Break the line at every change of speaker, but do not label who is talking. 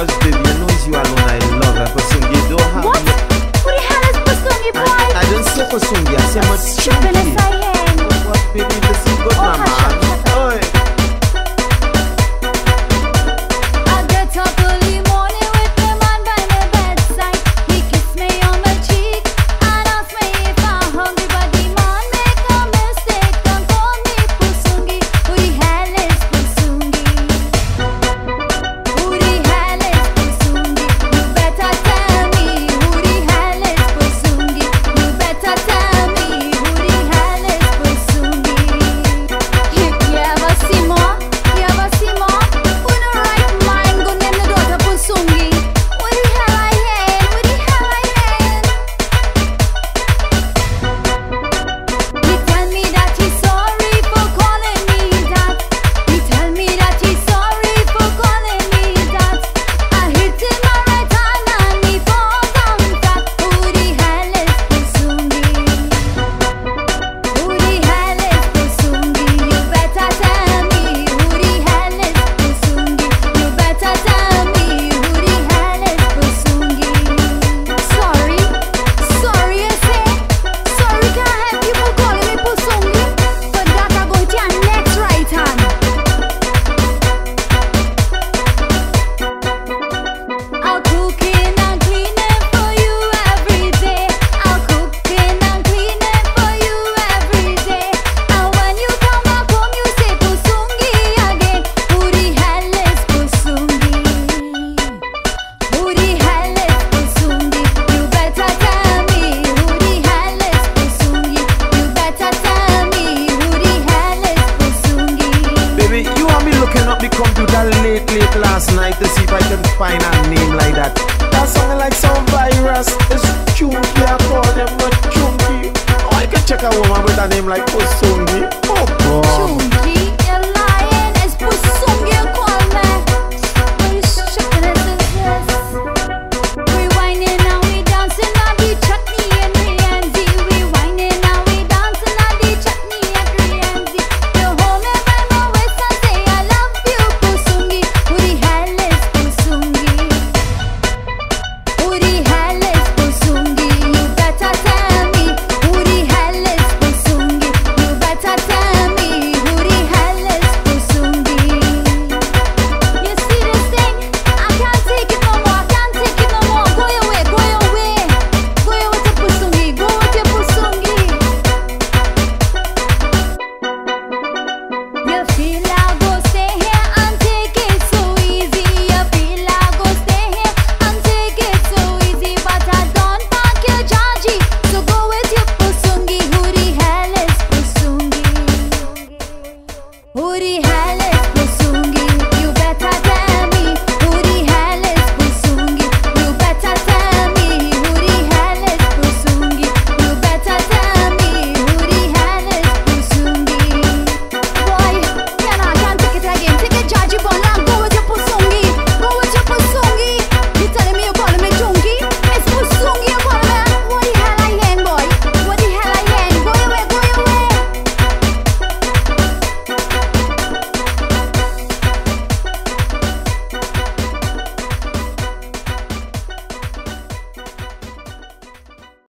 was the the
clip last night to see if I can find a name like that. That sounded like some virus. It's chunky, I call them not chunky. Oh, I can check a woman with a name like Pusungie. Oh, God.
Chunky.